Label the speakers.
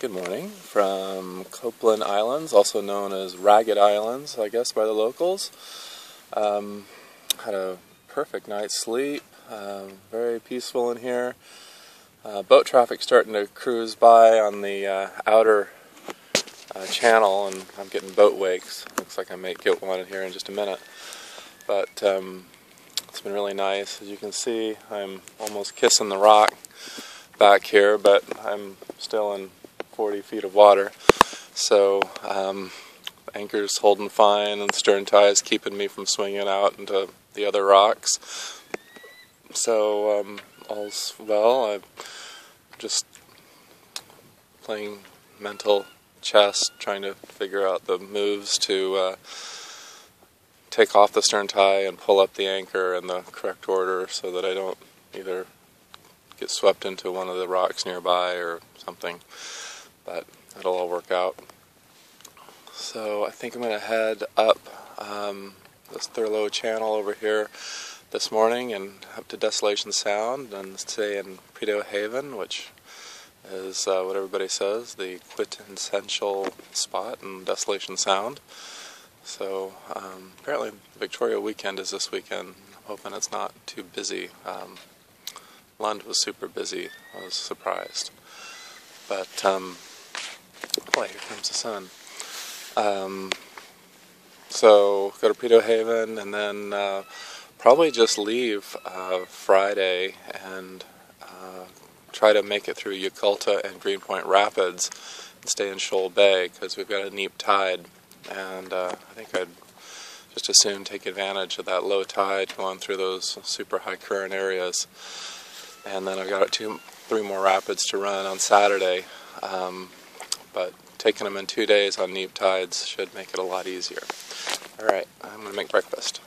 Speaker 1: Good morning from Copeland Islands, also known as Ragged Islands, I guess, by the locals. Um, had a perfect night's sleep, uh, very peaceful in here. Uh, boat traffic starting to cruise by on the uh, outer uh, channel, and I'm getting boat wakes. Looks like I may get one in here in just a minute. But um, it's been really nice. As you can see, I'm almost kissing the rock back here, but I'm still in 40 feet of water. So um, anchor's holding fine and stern ties keeping me from swinging out into the other rocks. So um, all's well. I'm just playing mental chess, trying to figure out the moves to uh, take off the stern tie and pull up the anchor in the correct order so that I don't either get swept into one of the rocks nearby or something but it'll all work out. So I think I'm going to head up um, this Thurlow Channel over here this morning and up to Desolation Sound and stay in Prideaux Haven, which is uh, what everybody says the quintessential spot in Desolation Sound. So um, apparently Victoria weekend is this weekend. I'm hoping it's not too busy. Um, Lund was super busy. I was surprised. But um, Boy, here comes the sun. Um, so go to Prideaux Haven and then uh, probably just leave uh, Friday and uh, try to make it through Yuculta and Greene Point Rapids and stay in Shoal Bay because we've got a neap tide and uh, I think I'd just as soon take advantage of that low tide going through those super high current areas. And then I've got two, three more rapids to run on Saturday. Um, but taking them in two days on neap tides should make it a lot easier. Alright, I'm going to make breakfast.